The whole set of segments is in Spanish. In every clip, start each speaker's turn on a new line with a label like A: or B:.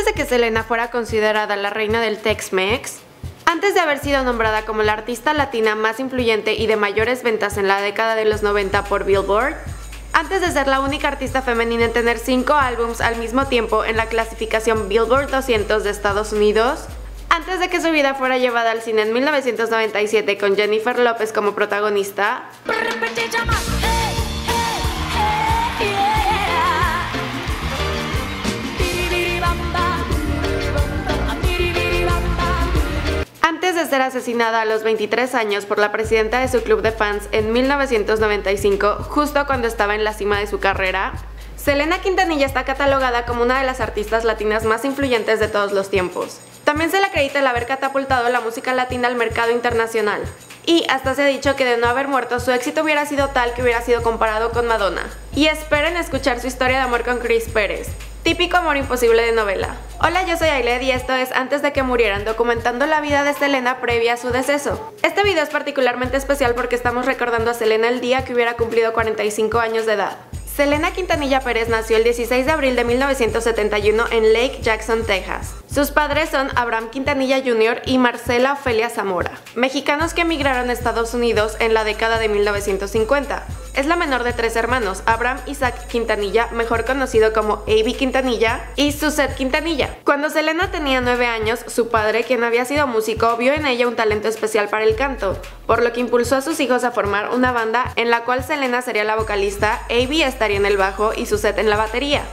A: Antes de que Selena fuera considerada la reina del Tex-Mex, antes de haber sido nombrada como la artista latina más influyente y de mayores ventas en la década de los 90 por Billboard, antes de ser la única artista femenina en tener 5 álbums al mismo tiempo en la clasificación Billboard 200 de Estados Unidos, antes de que su vida fuera llevada al cine en 1997 con Jennifer Lopez como protagonista, ser asesinada a los 23 años por la presidenta de su club de fans en 1995, justo cuando estaba en la cima de su carrera, Selena Quintanilla está catalogada como una de las artistas latinas más influyentes de todos los tiempos. También se le acredita el haber catapultado la música latina al mercado internacional. Y hasta se ha dicho que de no haber muerto su éxito hubiera sido tal que hubiera sido comparado con Madonna. Y esperen escuchar su historia de amor con Chris Pérez, Típico amor imposible de novela. Hola, yo soy Ailed y esto es Antes de que murieran, documentando la vida de Selena previa a su deceso. Este video es particularmente especial porque estamos recordando a Selena el día que hubiera cumplido 45 años de edad. Selena Quintanilla Pérez nació el 16 de abril de 1971 en Lake Jackson, Texas. Sus padres son Abraham Quintanilla Jr. y Marcela Ofelia Zamora, mexicanos que emigraron a Estados Unidos en la década de 1950. Es la menor de tres hermanos, Abraham Isaac Quintanilla, mejor conocido como A.B. Quintanilla, y Suzette Quintanilla. Cuando Selena tenía nueve años, su padre, quien había sido músico, vio en ella un talento especial para el canto, por lo que impulsó a sus hijos a formar una banda en la cual Selena sería la vocalista, A.B. estaría en el bajo y Suzette en la batería.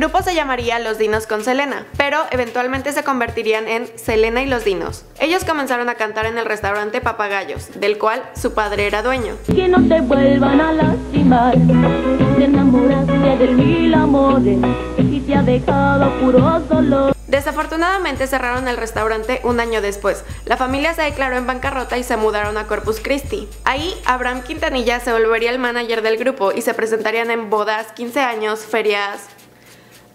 A: Grupo se llamaría Los Dinos con Selena, pero eventualmente se convertirían en Selena y los Dinos. Ellos comenzaron a cantar en el restaurante Papagayos, del cual su padre era dueño.
B: Que no te vuelvan a lastimar, te enamoraste del mil amores y te ha dejado puro dolor.
A: Desafortunadamente cerraron el restaurante un año después. La familia se declaró en bancarrota y se mudaron a Corpus Christi. Ahí, Abraham Quintanilla se volvería el manager del grupo y se presentarían en bodas, 15 años, ferias,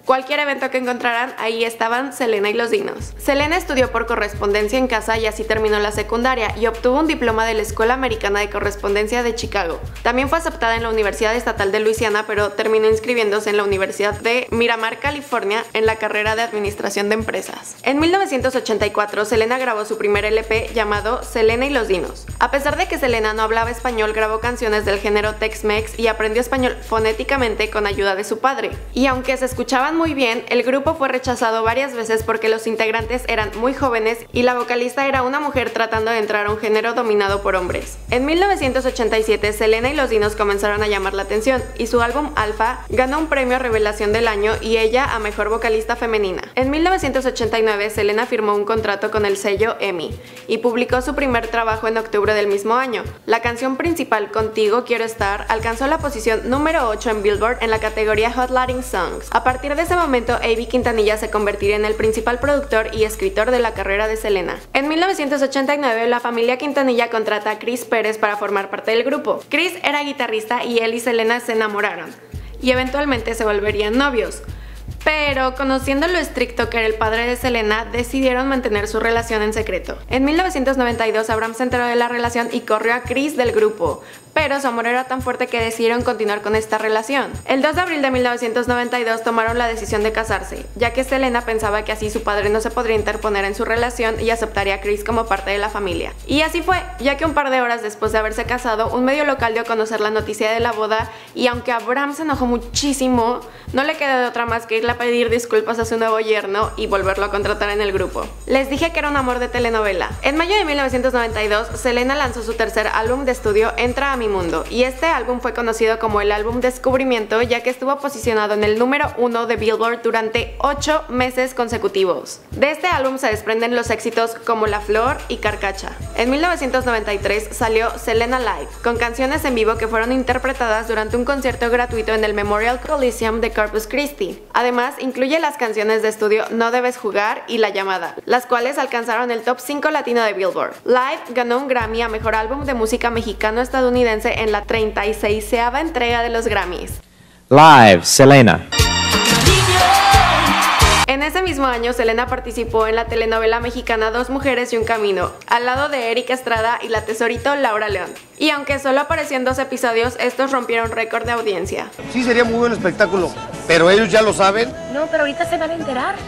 A: Cualquier evento que encontraran, ahí estaban Selena y los dinos. Selena estudió por correspondencia en casa y así terminó la secundaria y obtuvo un diploma de la Escuela Americana de Correspondencia de Chicago. También fue aceptada en la Universidad Estatal de Luisiana, pero terminó inscribiéndose en la Universidad de Miramar, California, en la carrera de Administración de Empresas. En 1984, Selena grabó su primer LP llamado Selena y los dinos. A pesar de que Selena no hablaba español, grabó canciones del género Tex-Mex y aprendió español fonéticamente con ayuda de su padre. Y aunque se escuchaban muy bien, el grupo fue rechazado varias veces porque los integrantes eran muy jóvenes y la vocalista era una mujer tratando de entrar a un género dominado por hombres. En 1987, Selena y los Dinos comenzaron a llamar la atención y su álbum Alpha ganó un premio Revelación del Año y ella a Mejor Vocalista Femenina. En 1989, Selena firmó un contrato con el sello EMI y publicó su primer trabajo en octubre del mismo año. La canción principal Contigo Quiero Estar alcanzó la posición número 8 en Billboard en la categoría Hot Latin Songs. A partir de ese momento, A.B. Quintanilla se convertiría en el principal productor y escritor de la carrera de Selena. En 1989, la familia Quintanilla contrata a Chris Pérez para formar parte del grupo. Chris era guitarrista y él y Selena se enamoraron, y eventualmente se volverían novios. Pero, conociendo lo estricto que era el padre de Selena, decidieron mantener su relación en secreto. En 1992, Abraham se enteró de la relación y corrió a Chris del grupo, pero su amor era tan fuerte que decidieron continuar con esta relación. El 2 de abril de 1992 tomaron la decisión de casarse, ya que Selena pensaba que así su padre no se podría interponer en su relación y aceptaría a Chris como parte de la familia. Y así fue, ya que un par de horas después de haberse casado, un medio local dio a conocer la noticia de la boda y aunque Abraham se enojó muchísimo, no le quedó de otra más que irle a pedir disculpas a su nuevo yerno y volverlo a contratar en el grupo. Les dije que era un amor de telenovela. En mayo de 1992, Selena lanzó su tercer álbum de estudio Entra a mi mundo y este álbum fue conocido como el álbum Descubrimiento ya que estuvo posicionado en el número uno de Billboard durante 8 meses consecutivos. De este álbum se desprenden los éxitos como La Flor y Carcacha. En 1993 salió Selena Live, con canciones en vivo que fueron interpretadas durante un concierto gratuito en el Memorial Coliseum de Corpus Christi. Además, incluye las canciones de estudio No Debes Jugar y La Llamada, las cuales alcanzaron el top 5 latino de Billboard. Live ganó un Grammy a Mejor Álbum de Música Mexicano-Estadounidense en la 36 entrega de los Grammys.
C: Live, Selena.
A: En ese mismo año, Selena participó en la telenovela mexicana Dos Mujeres y un Camino, al lado de Erika Estrada y la tesorito Laura León. Y aunque solo apareció en dos episodios, estos rompieron récord de audiencia.
C: Sí, sería muy buen espectáculo, pero ellos ya lo saben.
D: No, pero ahorita se van a enterar.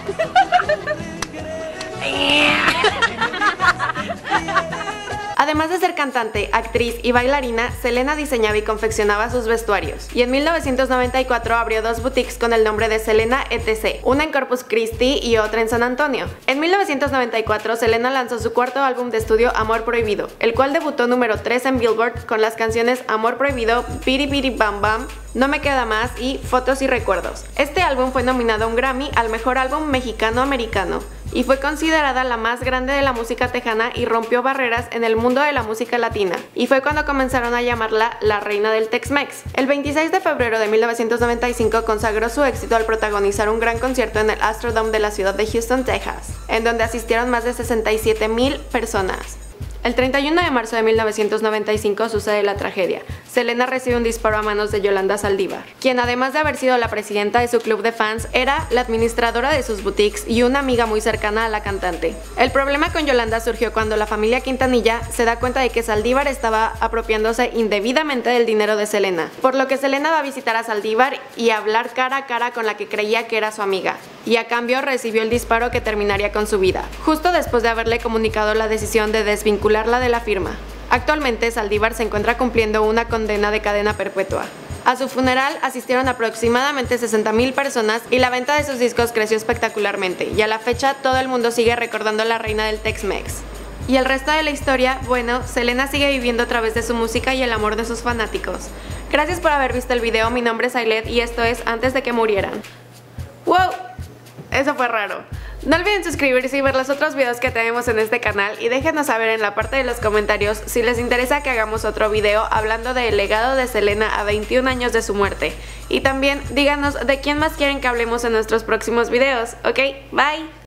A: Además de ser cantante, actriz y bailarina, Selena diseñaba y confeccionaba sus vestuarios. Y en 1994 abrió dos boutiques con el nombre de Selena ETC, una en Corpus Christi y otra en San Antonio. En 1994, Selena lanzó su cuarto álbum de estudio Amor Prohibido, el cual debutó número 3 en Billboard con las canciones Amor Prohibido, Biri Biri Bam Bam, No Me Queda Más y Fotos y Recuerdos. Este álbum fue nominado a un Grammy al mejor álbum mexicano-americano y fue considerada la más grande de la música tejana y rompió barreras en el mundo de la música latina. Y fue cuando comenzaron a llamarla la reina del Tex-Mex. El 26 de febrero de 1995 consagró su éxito al protagonizar un gran concierto en el Astrodome de la ciudad de Houston, Texas, en donde asistieron más de 67 mil personas. El 31 de marzo de 1995 sucede la tragedia. Selena recibe un disparo a manos de Yolanda Saldívar, quien además de haber sido la presidenta de su club de fans, era la administradora de sus boutiques y una amiga muy cercana a la cantante. El problema con Yolanda surgió cuando la familia Quintanilla se da cuenta de que Saldívar estaba apropiándose indebidamente del dinero de Selena, por lo que Selena va a visitar a Saldívar y hablar cara a cara con la que creía que era su amiga, y a cambio recibió el disparo que terminaría con su vida, justo después de haberle comunicado la decisión de desvincular la de la firma. Actualmente Saldívar se encuentra cumpliendo una condena de cadena perpetua. A su funeral asistieron aproximadamente 60.000 personas y la venta de sus discos creció espectacularmente y a la fecha todo el mundo sigue recordando a la reina del Tex-Mex. Y el resto de la historia, bueno, Selena sigue viviendo a través de su música y el amor de sus fanáticos. Gracias por haber visto el video, mi nombre es Ailet y esto es Antes de que murieran. Eso fue raro. No olviden suscribirse y ver los otros videos que tenemos en este canal y déjenos saber en la parte de los comentarios si les interesa que hagamos otro video hablando del legado de Selena a 21 años de su muerte. Y también díganos de quién más quieren que hablemos en nuestros próximos videos, ¿ok? Bye.